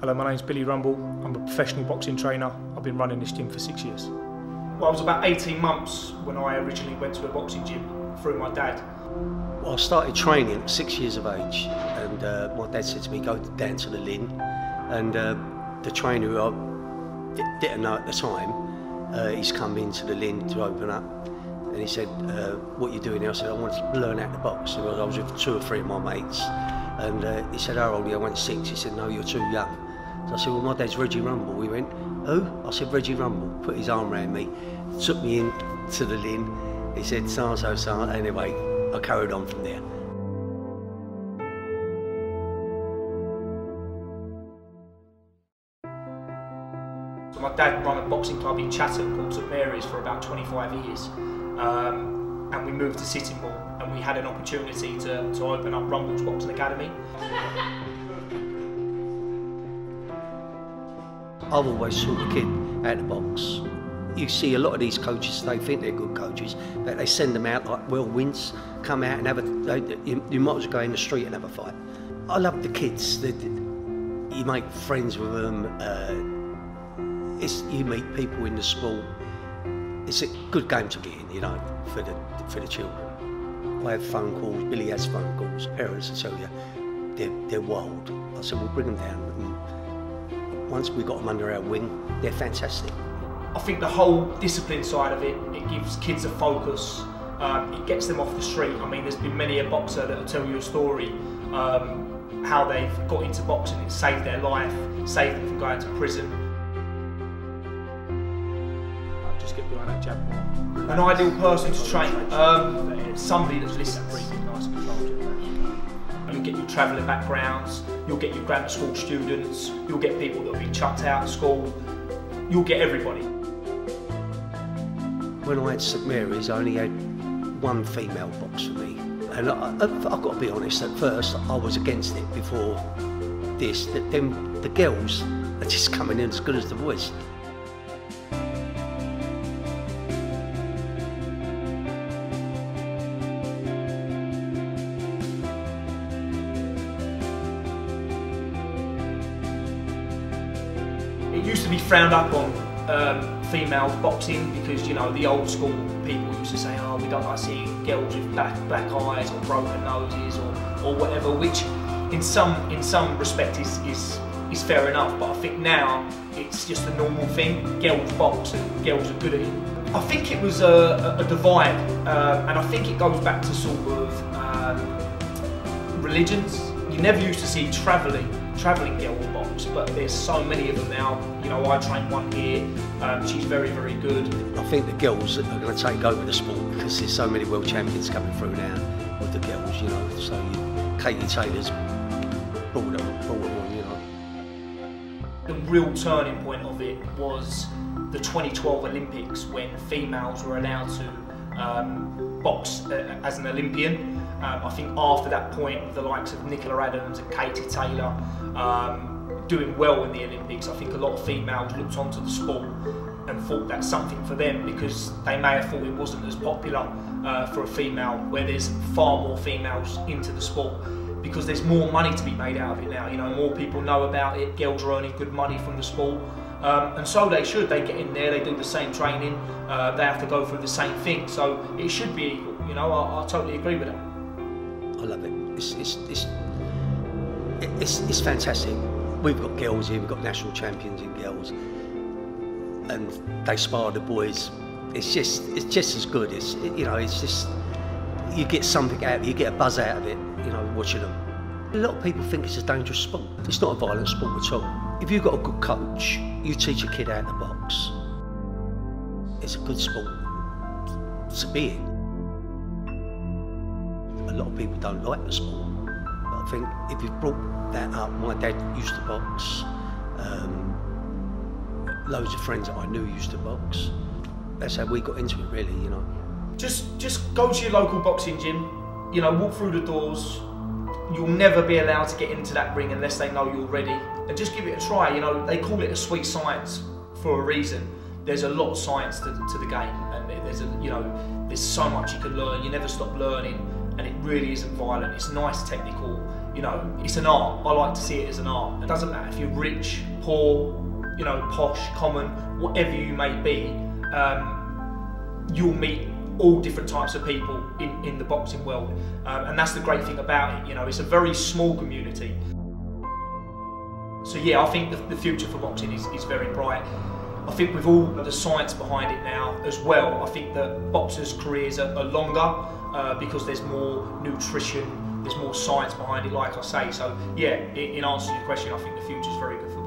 Hello, my name's Billy Rumbol. I'm a professional boxing trainer. I've been running this gym for six years. Well, I was about 18 months when I originally went to a boxing gym through my dad. Well, I started training at six years of age, and uh, my dad said to me, "Go down to the Lynn," and uh, the trainer who I didn't know at the time, uh, he's come into the Lynn to open up, and he said, uh, "What are you doing?" Here? I said, "I want to learn how to box." I was with two or three of my mates, and uh, he said, "How old are you?" I went six. He said, "No, you're too young." So I said, well, my dad's Reggie Rumbol. We went, who? I said, Reggie Rumbol. Put his arm around me, took me in to the Lynn. He said, so so, so. Anyway, I carried on from there. So my dad ran a boxing club in Chatham called St Mary's for about 25 years. Um, and we moved to Sittingbourne and we had an opportunity to, to open up Rumbol's Boxing Academy. I've always taught the kid out of the box. You see a lot of these coaches, they think they're good coaches, but they send them out like whirlwinds, come out and have a, they, you, might as well go in the street and have a fight. I love the kids, the, the, you make friends with them, uh, you meet people in the sport. It's a good game to be in, you know, for the, for the children. I have phone calls, Billy has phone calls, parents will tell you, they're, they're wild. I said, we'll bring them down once we got them under our wing, they're fantastic. I think the whole discipline side of it, it gives kids a focus. Um, it gets them off the street. I mean, there's been many a boxer that'll tell you a story um, how they've got into boxing. It saved their life, saved them from going to prison. Get behind that jab. An ideal person to train, um, somebody that's listened. Nice You'll get your travelling backgrounds, you'll get your grammar school students, you'll get people that have been chucked out of school, you'll get everybody. When I had St Mary's, I only had one female box for me. And I, have got to be honest, at first I was against it before this. That them, the girls are just coming in as good as the boys. Used to be frowned up on um, female boxing because you know the old school people used to say, oh, we don't like seeing girls with black black eyes or broken noses or, or whatever, which in some in some respect is, is is fair enough. But I think now it's just a normal thing. Girls box and girls are good at it. I think it was a, a divide, uh, and I think it goes back to sort of um, religions. You never used to see travelling travelling girl box, but there's so many of them now. You know, I train one here. Um, she's very, very good. I think the girls are going to take over the sport because there's so many world champions coming through now with the girls. You know, so Katie Taylor's brought them, brought them on. You know. The real turning point of it was the 2012 Olympics when females were allowed to um, box uh, as an Olympian. Um, I think after that point, the likes of Nicola Adams and Katie Taylor um, doing well in the Olympics, I think a lot of females looked onto the sport and thought that's something for them because they may have thought it wasn't as popular uh, for a female, where there's far more females into the sport because there's more money to be made out of it now. You know, more people know about it. Girls are earning good money from the sport, um, and so they should. They get in there, they do the same training, uh, they have to go through the same thing. So it should be equal. You know, I, I totally agree with that. I love it. It's, it's, it's, it's, it's fantastic. We've got girls here, we've got national champions in girls, and they spar the boys. It's just, it's just as good. It's, you know, it's just, you get something out, you get a buzz out of it, you know, watching them. A lot of people think it's a dangerous sport. It's not a violent sport at all. If you've got a good coach, you teach a kid out of the box. It's a good sport to be in a lot of people don't like the sport. But I think if you've brought that up, my dad used to box. Um, loads of friends that I knew used to box. That's how we got into it, really. You know. Just, just go to your local boxing gym. You know, walk through the doors. You'll never be allowed to get into that ring unless they know you're ready. And just give it a try. You know, they call it a sweet science for a reason. There's a lot of science to, to the game, and there's a, you know, there's so much you can learn. You never stop learning and it really isn't violent. It's nice technical. you know, it's an art. I like to see it as an art. It doesn't matter if you're rich, poor, you know, posh, common, whatever you may be. Um, you'll meet all different types of people in, in the boxing world, um, and that's the great thing about it. You know, it's a very small community. So yeah, I think the, the future for boxing is, is very bright. I think with all the science behind it now as well, I think that boxers' careers are, are longer uh, because there's more nutrition, there's more science behind it, like I say. So yeah, in, in answer to your question, I think the future is very good for